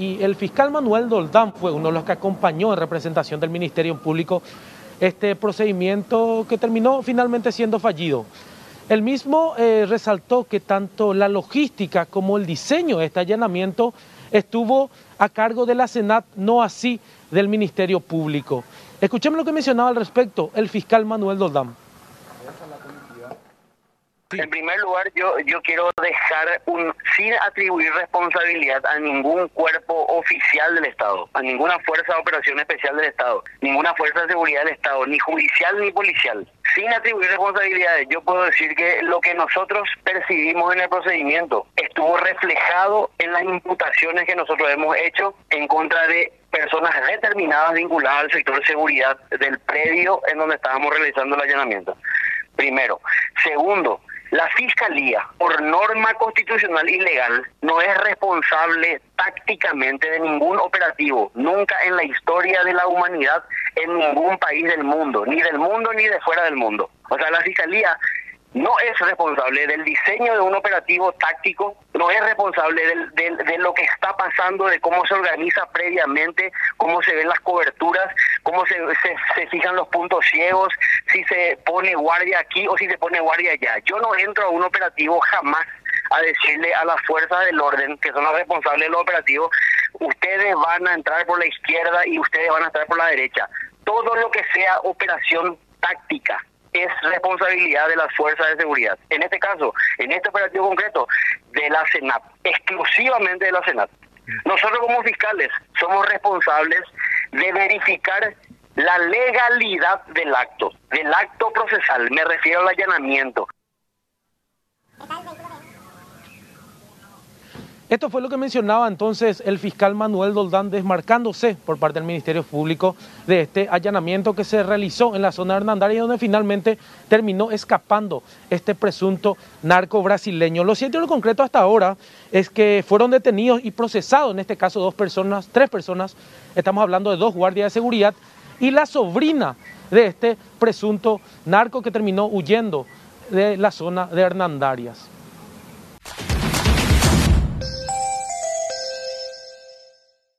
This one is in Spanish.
Y el fiscal Manuel Doldán fue uno de los que acompañó en representación del Ministerio Público este procedimiento que terminó finalmente siendo fallido. El mismo eh, resaltó que tanto la logística como el diseño de este allanamiento estuvo a cargo de la Senat, no así del Ministerio Público. Escuchemos lo que mencionaba al respecto el fiscal Manuel Doldán. En primer lugar, yo, yo quiero dejar un, sin atribuir responsabilidad a ningún cuerpo oficial del Estado, a ninguna fuerza de operación especial del Estado, ninguna fuerza de seguridad del Estado, ni judicial ni policial. Sin atribuir responsabilidades, yo puedo decir que lo que nosotros percibimos en el procedimiento estuvo reflejado en las imputaciones que nosotros hemos hecho en contra de personas determinadas vinculadas al sector de seguridad del predio en donde estábamos realizando el allanamiento. Primero. Segundo, la Fiscalía, por norma constitucional y legal, no es responsable tácticamente de ningún operativo, nunca en la historia de la humanidad, en ningún país del mundo, ni del mundo ni de fuera del mundo. O sea, la Fiscalía no es responsable del diseño de un operativo táctico, no es responsable de lo que está pasando, de cómo se organiza previamente, cómo se ven las coberturas, cómo se, se, fijan los puntos ciegos, si se pone guardia aquí o si se pone guardia allá. Yo no entro a un operativo jamás a decirle a las fuerzas del orden, que son las responsables del operativo, ustedes van a entrar por la izquierda y ustedes van a entrar por la derecha. Todo lo que sea operación táctica es responsabilidad de las fuerzas de seguridad. En este caso, en este operativo concreto, de la Senat, exclusivamente de la Senat. Nosotros como fiscales somos responsables de verificar la legalidad del acto, del acto procesal, me refiero al allanamiento. Esto fue lo que mencionaba entonces el fiscal Manuel Doldán desmarcándose por parte del Ministerio Público de este allanamiento que se realizó en la zona de Hernandaria y donde finalmente terminó escapando este presunto narco brasileño. Lo cierto y lo concreto hasta ahora es que fueron detenidos y procesados, en este caso dos personas, tres personas, estamos hablando de dos guardias de seguridad y la sobrina de este presunto narco que terminó huyendo de la zona de Hernandarias.